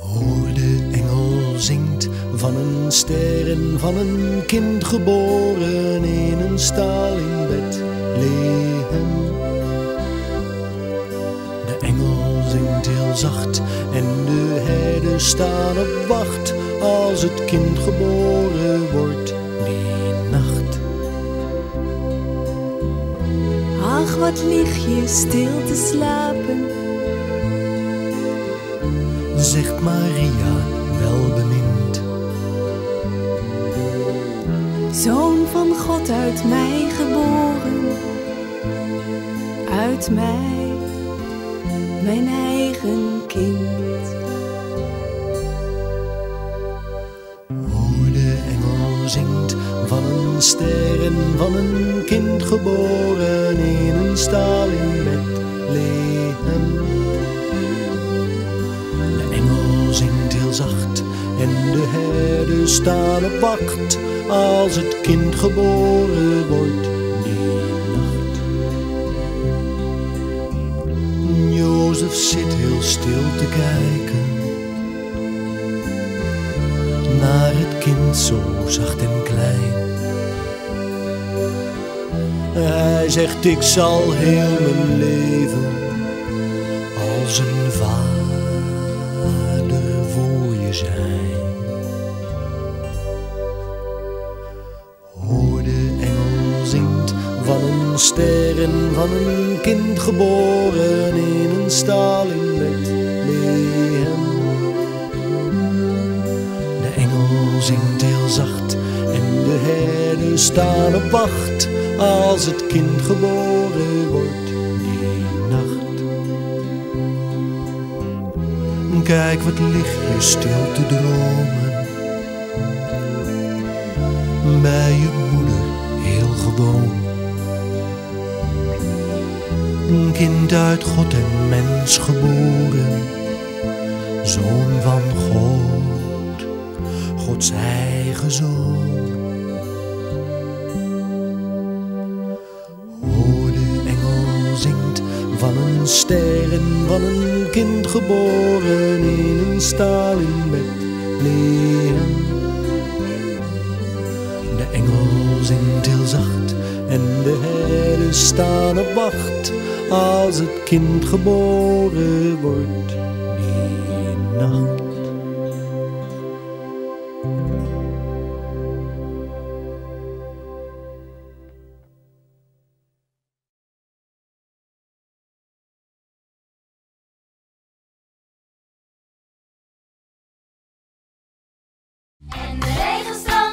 O de engel zingt van een sterren, van een kind geboren in een stal in Bethlehem. De engel zingt heel zacht en de herden staan op wacht als het kind geboren wordt. Wat lig je stil te slapen. Zegt Maria welbemind. Zoon van God uit mij geboren. Uit mij, mijn eigen kind. Van een ster en van een kind geboren in een stal in Bethlehem. De engel zingt heel zacht en de herden staan op wacht als het kind geboren wordt die nacht. Jozef zit heel stil te kijken naar het kind zo zacht en klein. Hij zegt ik zal heel mijn leven als een vader voor je zijn. Hoor de engel zingt van een ster en van een kind geboren in een stal in Bethlehem. De engel zingt heel zacht en de herden staan op wacht als het kind geboren wordt die nacht. Kijk wat lig je stil te dromen bij je moeder heel gewoon. Een kind uit God en mens geboren, zoon van God, Gods eigen zoon. sterren van een kind geboren in een stal in Bethlehem. De engel zingt heel zacht en de heren staan op wacht als het kind geboren wordt die nacht. de regels dan.